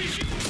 Thank you.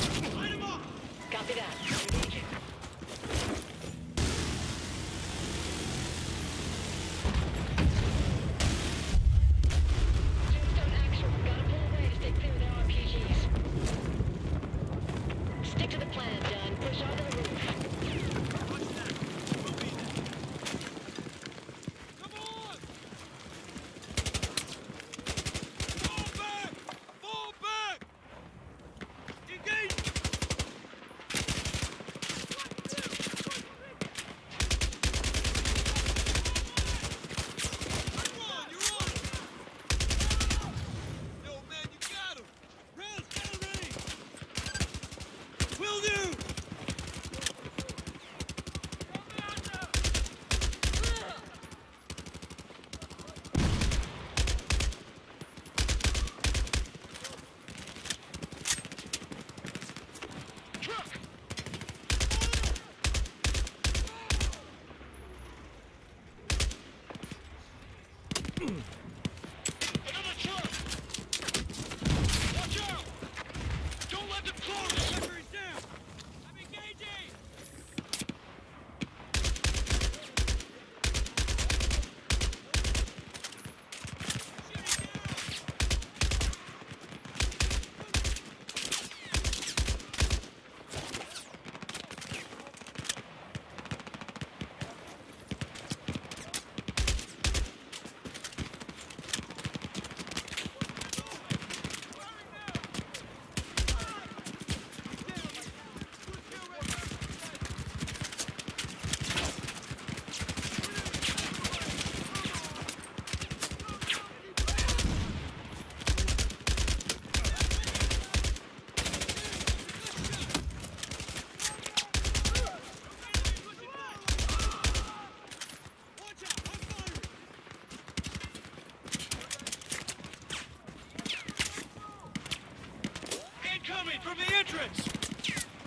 the entrance!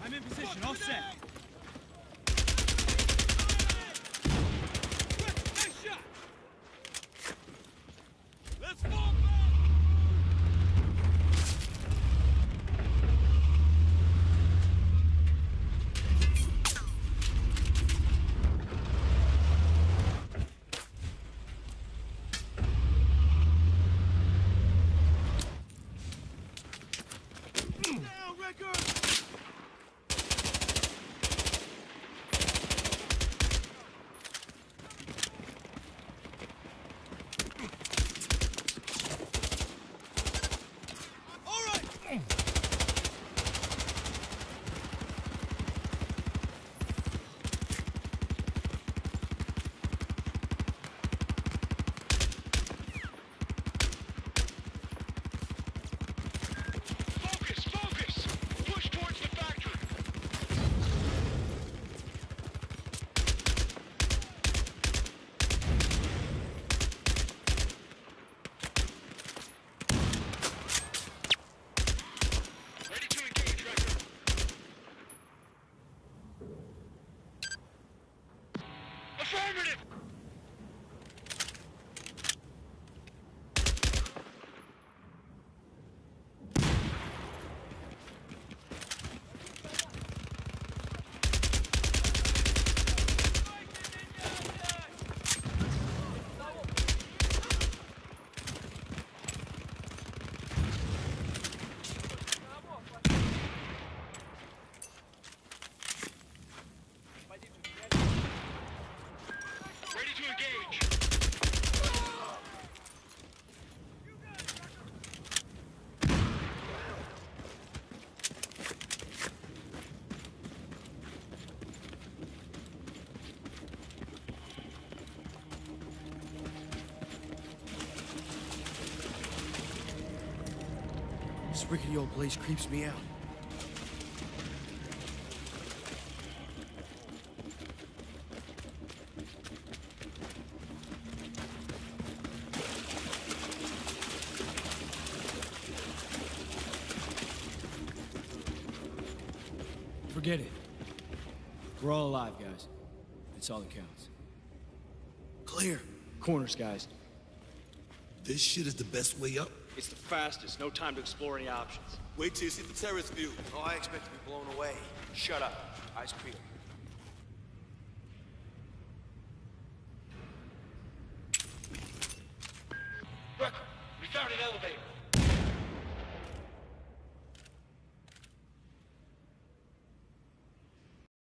I'm in position, offset. Affirmative! This rickety old place creeps me out. Forget it. We're all alive, guys. That's all that counts. Clear. Corners, guys. This shit is the best way up. It's the fastest. No time to explore any options. Wait till you see the terrace view. Oh, I expect to be blown away. Shut up. Eyes peeled. Recker, restart an elevator.